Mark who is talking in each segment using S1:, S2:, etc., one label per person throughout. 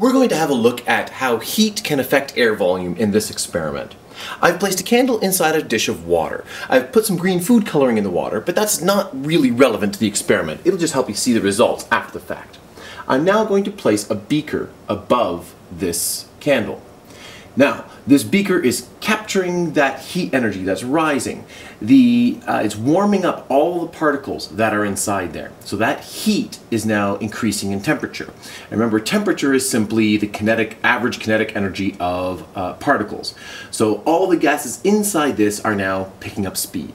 S1: We're going to have a look at how heat can affect air volume in this experiment. I've placed a candle inside a dish of water. I've put some green food coloring in the water, but that's not really relevant to the experiment. It'll just help you see the results after the fact. I'm now going to place a beaker above this candle. Now, this beaker is capturing that heat energy that's rising. The, uh, it's warming up all the particles that are inside there. So that heat is now increasing in temperature. And remember, temperature is simply the kinetic, average kinetic energy of uh, particles. So all the gases inside this are now picking up speed.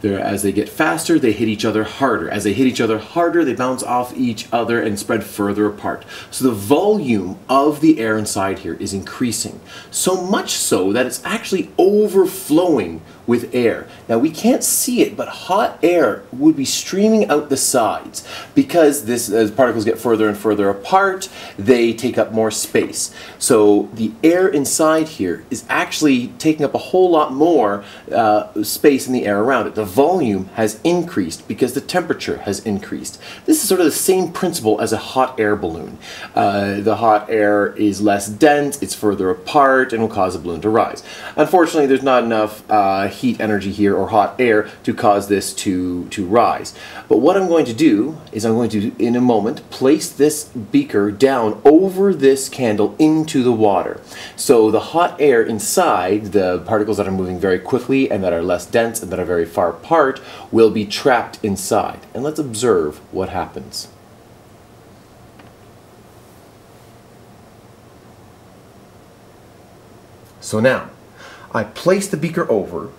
S1: They're, as they get faster, they hit each other harder. As they hit each other harder, they bounce off each other and spread further apart. So the volume of the air inside here is increasing. So much so that it's actually overflowing with air. Now we can't see it, but hot air would be streaming out the sides because this, as particles get further and further apart, they take up more space. So the air inside here is actually taking up a whole lot more uh, space in the air around it. The volume has increased because the temperature has increased. This is sort of the same principle as a hot air balloon. Uh, the hot air is less dense, it's further apart, and will cause a balloon to rise. Unfortunately, there's not enough uh, heat energy here or hot air to cause this to, to rise. But what I'm going to do is I'm going to, in a moment, place this beaker down over this candle into the water. So the hot air inside, the particles that are moving very quickly and that are less dense and that are very far apart, will be trapped inside. And let's observe what happens. So now, I place the beaker over,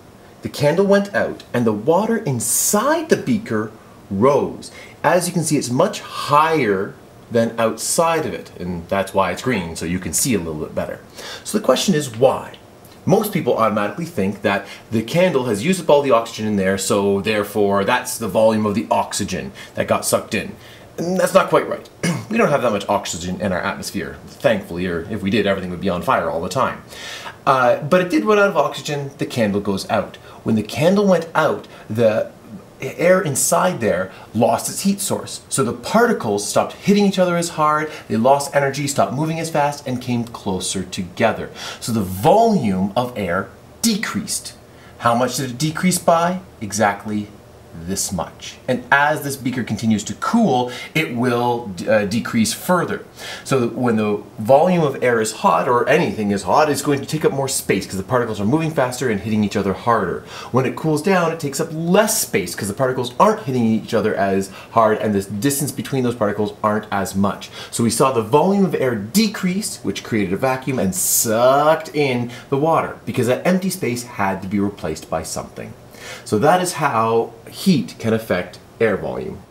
S1: the candle went out, and the water inside the beaker rose. As you can see, it's much higher than outside of it, and that's why it's green, so you can see a little bit better. So the question is why? Most people automatically think that the candle has used up all the oxygen in there, so therefore that's the volume of the oxygen that got sucked in. And that's not quite right. we don't have that much oxygen in our atmosphere, thankfully, or if we did, everything would be on fire all the time. Uh, but it did run out of oxygen, the candle goes out. When the candle went out, the air inside there lost its heat source. So the particles stopped hitting each other as hard, they lost energy, stopped moving as fast, and came closer together. So the volume of air decreased. How much did it decrease by? Exactly this much. And as this beaker continues to cool, it will uh, decrease further. So when the volume of air is hot, or anything is hot, it's going to take up more space because the particles are moving faster and hitting each other harder. When it cools down, it takes up less space because the particles aren't hitting each other as hard and the distance between those particles aren't as much. So we saw the volume of air decrease, which created a vacuum and sucked in the water because that empty space had to be replaced by something. So that is how heat can affect air volume.